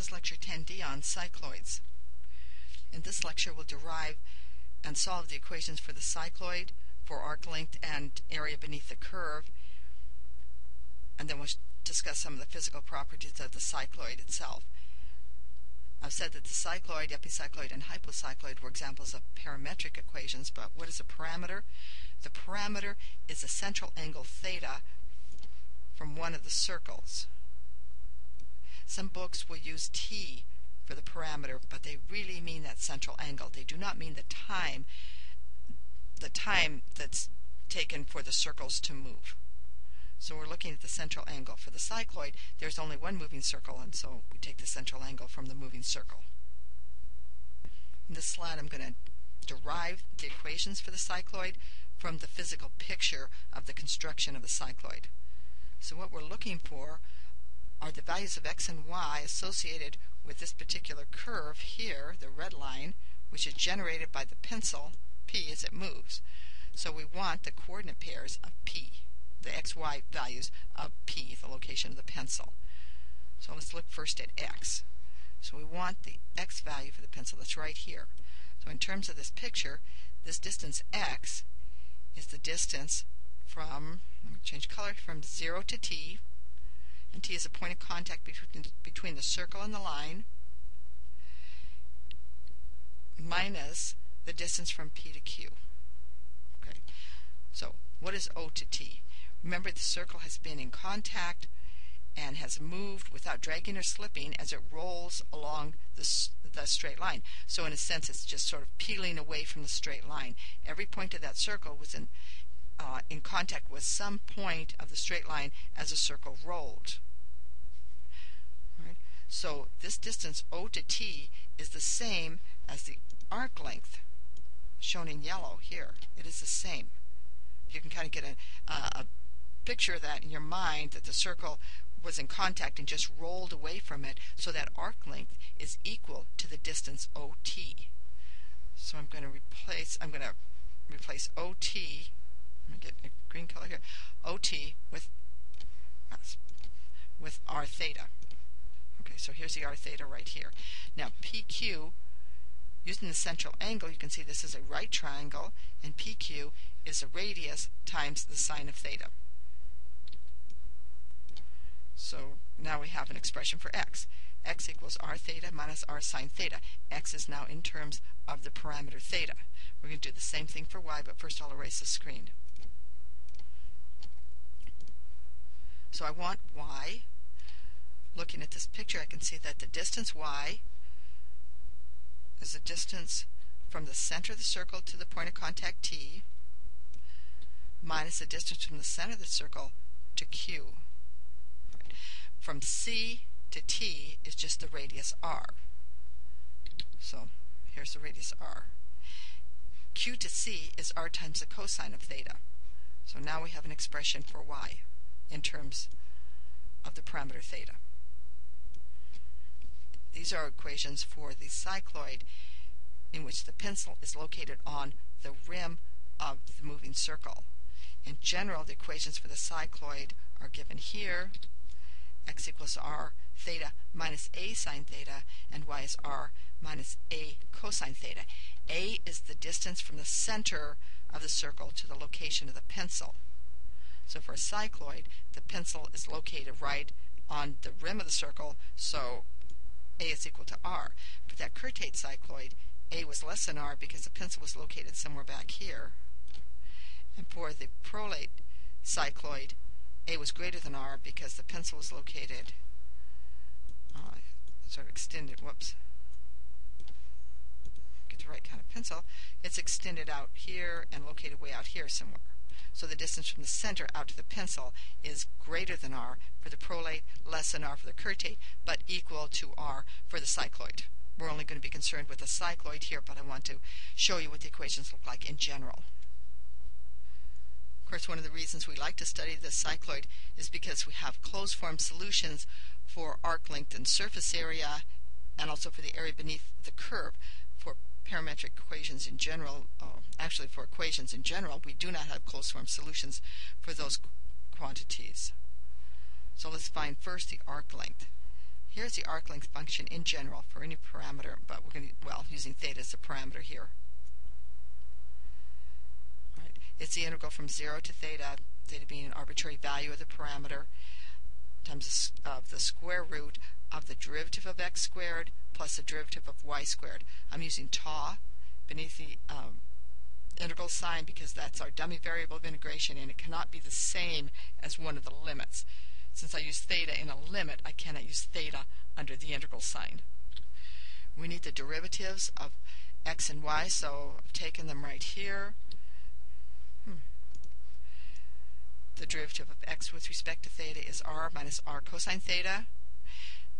is Lecture 10D on cycloids. In this lecture we'll derive and solve the equations for the cycloid, for arc length and area beneath the curve, and then we'll discuss some of the physical properties of the cycloid itself. I've said that the cycloid, epicycloid, and hypocycloid were examples of parametric equations, but what is a parameter? The parameter is the central angle theta from one of the circles. Some books will use t for the parameter, but they really mean that central angle. They do not mean the time, the time that's taken for the circles to move. So we're looking at the central angle. For the cycloid, there's only one moving circle, and so we take the central angle from the moving circle. In this slide, I'm going to derive the equations for the cycloid from the physical picture of the construction of the cycloid. So what we're looking for are the values of x and y associated with this particular curve here, the red line, which is generated by the pencil, p, as it moves. So we want the coordinate pairs of p, the xy values of p, the location of the pencil. So let's look first at x. So we want the x value for the pencil that's right here. So in terms of this picture, this distance x is the distance from, change color, from 0 to t, and T is a point of contact between, between the circle and the line, minus the distance from P to Q. Okay, so what is O to T? Remember the circle has been in contact and has moved without dragging or slipping as it rolls along the, the straight line. So in a sense it's just sort of peeling away from the straight line. Every point of that circle was in, uh, in contact with some point of the straight line as the circle rolled. Right? So this distance O to T is the same as the arc length shown in yellow here. It is the same. You can kind of get a, uh, a picture of that in your mind that the circle was in contact and just rolled away from it so that arc length is equal to the distance OT. So I'm going to replace I'm going to replace OT let me get a green color here, OT with, with R theta. Okay, so here's the R theta right here. Now PQ, using the central angle, you can see this is a right triangle, and PQ is the radius times the sine of theta. So now we have an expression for x. x equals r theta minus r sine theta. x is now in terms of the parameter theta. We're going to do the same thing for y, but first I'll erase the screen. So I want y. Looking at this picture, I can see that the distance y is the distance from the center of the circle to the point of contact T minus the distance from the center of the circle to Q. From C to T is just the radius r. So here's the radius r. Q to C is r times the cosine of theta. So now we have an expression for y in terms of the parameter theta. These are equations for the cycloid in which the pencil is located on the rim of the moving circle. In general, the equations for the cycloid are given here. x equals r theta minus a sine theta, and y is r minus a cosine theta. a is the distance from the center of the circle to the location of the pencil. So for a cycloid, the pencil is located right on the rim of the circle, so A is equal to R. For that curtate cycloid, A was less than R because the pencil was located somewhere back here. And for the prolate cycloid, A was greater than R because the pencil was located uh, sort of extended, whoops, get the right kind of pencil, it's extended out here and located way out here somewhere. So the distance from the center out to the pencil is greater than r for the prolate, less than r for the curtate, but equal to r for the cycloid. We're only going to be concerned with the cycloid here, but I want to show you what the equations look like in general. Of course, one of the reasons we like to study the cycloid is because we have closed form solutions for arc length and surface area, and also for the area beneath the curve parametric equations in general, uh, actually for equations in general, we do not have closed form solutions for those quantities. So let's find first the arc length. Here's the arc length function in general for any parameter, but we're going to, well, using theta as a parameter here. Right. It's the integral from 0 to theta, theta being an arbitrary value of the parameter, times of the square root of the derivative of x squared plus the derivative of y squared. I'm using tau beneath the um, integral sign because that's our dummy variable of integration and it cannot be the same as one of the limits. Since I use theta in a limit, I cannot use theta under the integral sign. We need the derivatives of x and y, so I've taken them right here. The derivative of x with respect to theta is r minus r cosine theta.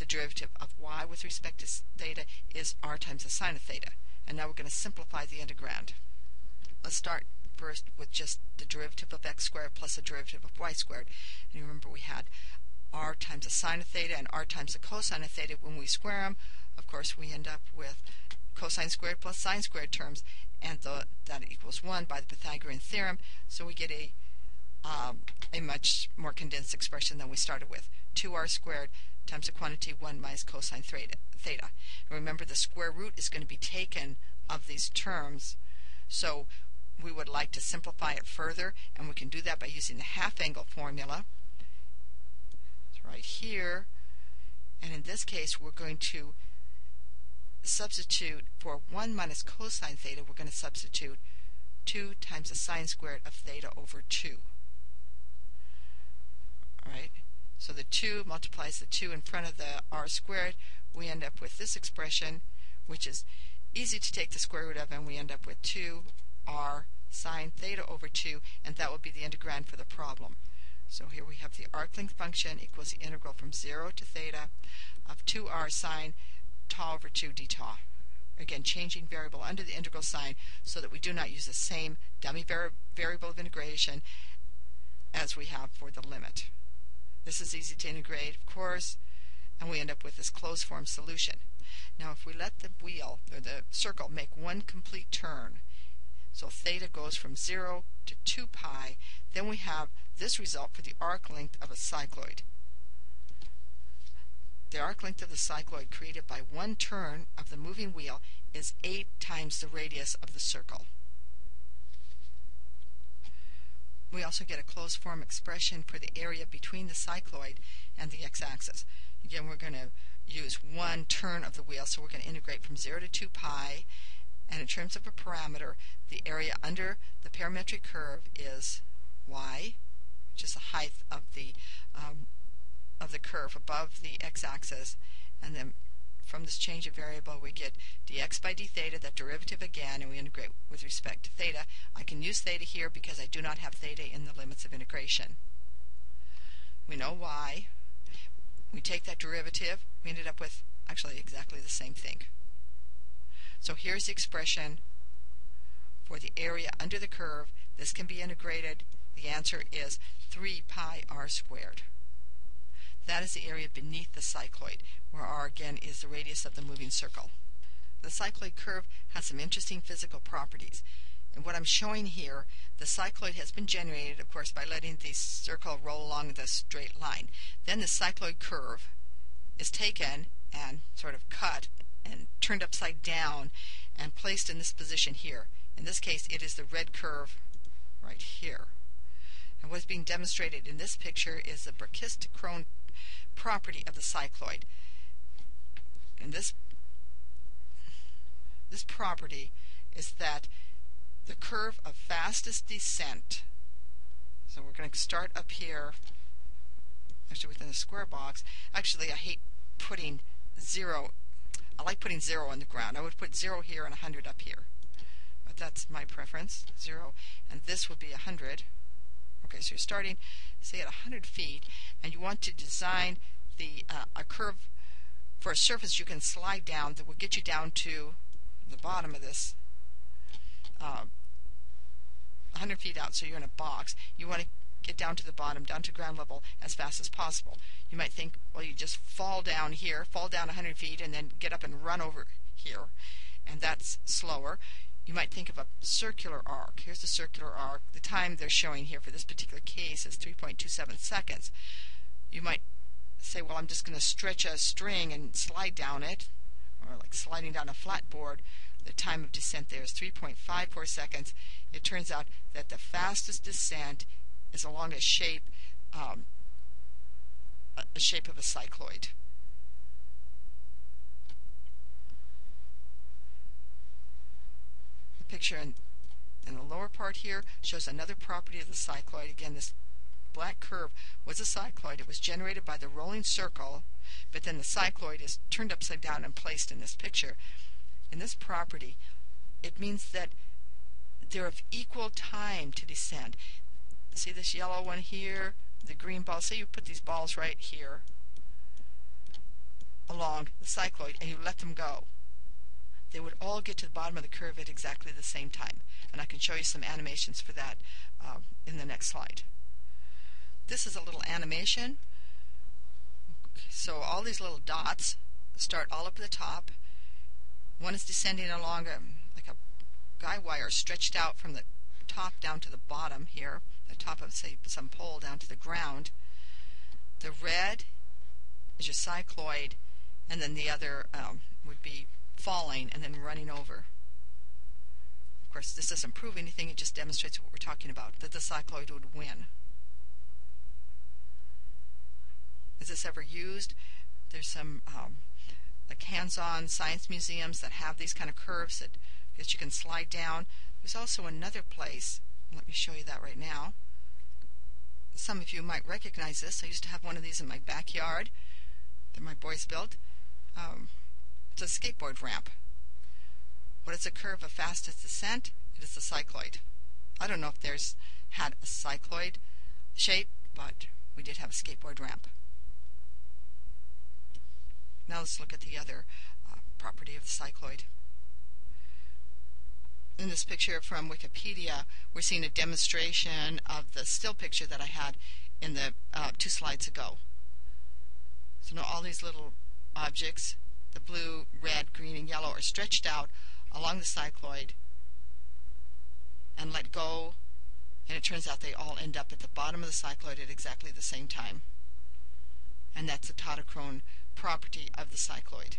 The derivative of y with respect to theta is r times the sine of theta. And now we're going to simplify the integrand. Let's start first with just the derivative of x squared plus the derivative of y squared. And you remember we had r times the sine of theta and r times the cosine of theta. When we square them, of course, we end up with cosine squared plus sine squared terms, and the, that equals 1 by the Pythagorean theorem. So we get a, um, a much more condensed expression than we started with. 2r squared times the quantity 1 minus cosine theta. remember, the square root is going to be taken of these terms. So we would like to simplify it further, and we can do that by using the half angle formula. It's right here. And in this case, we're going to substitute for 1 minus cosine theta, we're going to substitute 2 times the sine squared of theta over 2. Alright, so the 2 multiplies the 2 in front of the r squared. We end up with this expression, which is easy to take the square root of, and we end up with 2 r sine theta over 2, and that will be the integrand for the problem. So here we have the arc length function equals the integral from 0 to theta of 2r sine tau over 2 d tau. Again, changing variable under the integral sign so that we do not use the same dummy vari variable of integration as we have for the limit. This is easy to integrate, of course, and we end up with this closed form solution. Now if we let the wheel, or the circle, make one complete turn, so theta goes from 0 to 2 pi, then we have this result for the arc length of a cycloid. The arc length of the cycloid created by one turn of the moving wheel is 8 times the radius of the circle. We also get a closed form expression for the area between the cycloid and the x-axis. Again, we're going to use one turn of the wheel, so we're going to integrate from 0 to 2 pi, and in terms of a parameter, the area under the parametric curve is y, which is the height of the um, of the curve above the x-axis, and then from this change of variable we get dx by d theta, that derivative again, and we integrate with respect to theta. I can use theta here because I do not have theta in the limits of integration. We know y. We take that derivative, we ended up with actually exactly the same thing. So here's the expression for the area under the curve. This can be integrated. The answer is 3 pi r squared. That is the area beneath the cycloid, where r again is the radius of the moving circle. The cycloid curve has some interesting physical properties. And what I'm showing here, the cycloid has been generated, of course, by letting the circle roll along the straight line. Then the cycloid curve is taken and sort of cut and turned upside down and placed in this position here. In this case, it is the red curve right here. And what's being demonstrated in this picture is the brachistochrone property of the cycloid. And this, this property is that the curve of fastest descent, so we're going to start up here, actually within the square box. Actually, I hate putting zero I like putting 0 on the ground. I would put 0 here and 100 up here. But that's my preference, 0. And this would be 100. Okay, so you're starting, say, at 100 feet, and you want to design the uh, a curve for a surface you can slide down that will get you down to the bottom of this uh, 100 feet out, so you're in a box. You want to get down to the bottom, down to ground level as fast as possible. You might think, well, you just fall down here, fall down 100 feet, and then get up and run over here, and that's slower. You might think of a circular arc. Here's the circular arc. The time they're showing here for this particular case is 3.27 seconds. You might say, well, I'm just going to stretch a string and slide down it, or like sliding down a flat board, the time of descent there is 3.54 seconds. It turns out that the fastest descent is along a shape, um, a shape of a cycloid. The picture in, in the lower part here shows another property of the cycloid. Again, this black curve was a cycloid. It was generated by the rolling circle, but then the cycloid is turned upside down and placed in this picture. In this property, it means that they're of equal time to descend. See this yellow one here, the green ball. Say you put these balls right here along the cycloid and you let them go. They would all get to the bottom of the curve at exactly the same time. And I can show you some animations for that um, in the next slide. This is a little animation. So all these little dots start all up at the top. One is descending along a, like a guy wire stretched out from the top down to the bottom here, the top of say some pole down to the ground. The red is your cycloid, and then the other um, would be falling and then running over. Of course, this doesn't prove anything, it just demonstrates what we're talking about, that the cycloid would win. Is this ever used? There's some um, like hands-on science museums that have these kind of curves that that you can slide down. There's also another place. Let me show you that right now. Some of you might recognize this. I used to have one of these in my backyard that my boys built. Um, it's a skateboard ramp. What is a curve of fastest descent? It is a cycloid. I don't know if there's had a cycloid shape, but we did have a skateboard ramp. Now let's look at the other uh, property of the cycloid. In this picture from Wikipedia, we're seeing a demonstration of the still picture that I had in the uh, two slides ago. So now all these little objects, the blue, red, green, and yellow, are stretched out along the cycloid and let go, and it turns out they all end up at the bottom of the cycloid at exactly the same time. And that's the Tautochrone property of the cycloid.